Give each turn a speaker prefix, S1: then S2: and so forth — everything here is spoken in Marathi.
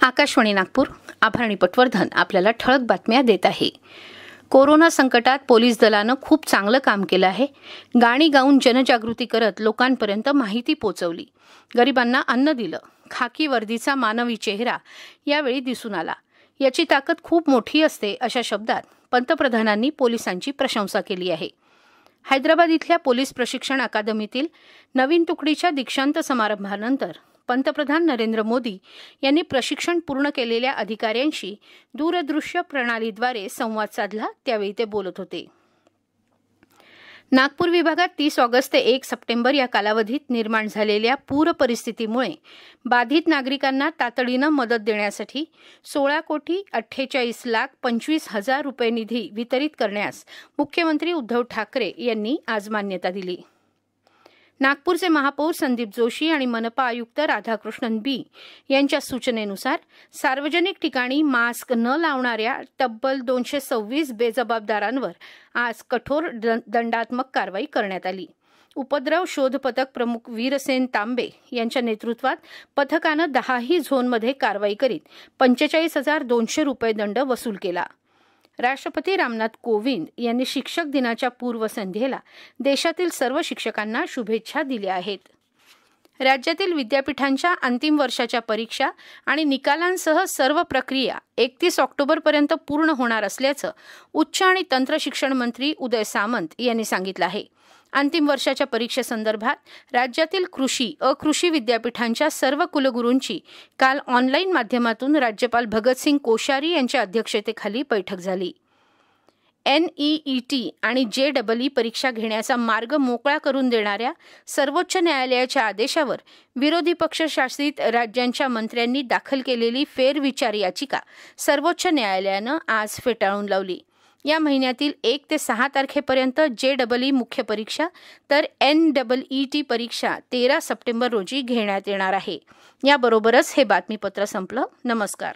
S1: आकाशवाणी नागपूर. आभारणी पटवर्धन आपल्याला ठळक बातम्या देत आहे. कोरोना संकटात पोलीस दलानं खूप चांगलं काम केलं आहे. गाणी गाऊन जनजागृती करत लोकांपर्यंत माहिती पोचवली. गरिबांना अन्न दिलं. खाकी वर्दीचा मानवी चेहरा यावेळी दिसून आला. याची ताकद खूप मोठी असते अशा शब्दात पंतप्रधानांनी पोलिसांची प्रशंसा केली आहे. हैदराबाद इथल्या पोलीस प्रशिक्षण अकादमीतील नवीन तुकडीच्या दीक्षांत समारंभानंतर पंतप्रधान नरेंद्र मोदी यांनी प्रशिक्षण पूर्ण केलेल्या अधिकाऱ्यांशी दूरदृश्य प्रणालीद्वारे संवाद साधला त्यावेळी ते बोलत होते. नागपूर विभागात तीस ऑगस्ट ते एक सप्टेंबर या कालावधीत निर्माण झालेल्या पूर परिस्थितीमुळे बाधित नागरिकांना तातडीनं मदत देण्यासाठी सोळा कोटी अठ्ठेचाळीस लाख पंचवीस हजार रुपये निधी वितरित करण्यास मुख्यमंत्री उद्धव ठाकरे यांनी आज मान्यता दिली. नागपूरचे महापौर संदीप जोशी आणि मनपा आयुक्त राधाकृष्णन बी यांच्या सूचनेनुसार सार्वजनिक ठिकाणी मास्क न लावणाऱ्या तब्बल दोनशे सव्वीस बेजबाबदारांवर आज कठोर दंडात्मक कारवाई करण्यात आली. उपद्रव शोध पथक प्रमुख वीरसेन तांबे यांच्या नेतृत्वात पथकानं दहाही झोनमध्ये कारवाई करीत पंचेचाळीस हजार दोनशे रुपये दंड वसूल केला. राष्ट्रपती रामनाथ कोविंद यांनी शिक्षक दिनाच्या पूर्वसंध्येला देशातील सर्व शिक्षकांना शुभेच्छा दिल्या आहेत. राज्यातील विद्यापीठांच्या अंतिम वर्षाच्या परीक्षा आणि निकालांसह सर्व प्रक्रिया एकतीस ऑक्टोबरपर्यंत पूर्ण होणार असल्याचं उच्च आणि तंत्र शिक्षण मंत्री उदय सामंत यांनी सांगितलं आहे. अंतिम वर्षाच्या परीक्षेसंदर्भात राज्यातील कृषी अकृषी विद्यापीठांच्या सर्व कुलगुरूंची काल ऑनलाईन माध्यमातून राज्यपाल भगतसिंग कोश्यारी यांच्या अध्यक्षतेखाली बैठक झाली. एनईईटी आणि जे डबल ई परीक्षा घेण्याचा मार्ग मोकळा करून देणाऱ्या सर्वोच्च न्यायालयाच्या आदेशावर विरोधी पक्षशासित राज्यांच्या मंत्र्यांनी दाखल केलेली फेरविचार याचिका सर्वोच्च न्यायालयानं आज फेटाळून लावली. या महिन्यातील एक ते सहा तारखेपर्यंत जे डबल ई मुख्य परीक्षा तर एन डबल ई टी परीक्षा तेरा सप्टेंबर रोजी घेण्यात येणार आहे. याबरोबरच हे बातमीपत्र संपलं. नमस्कार.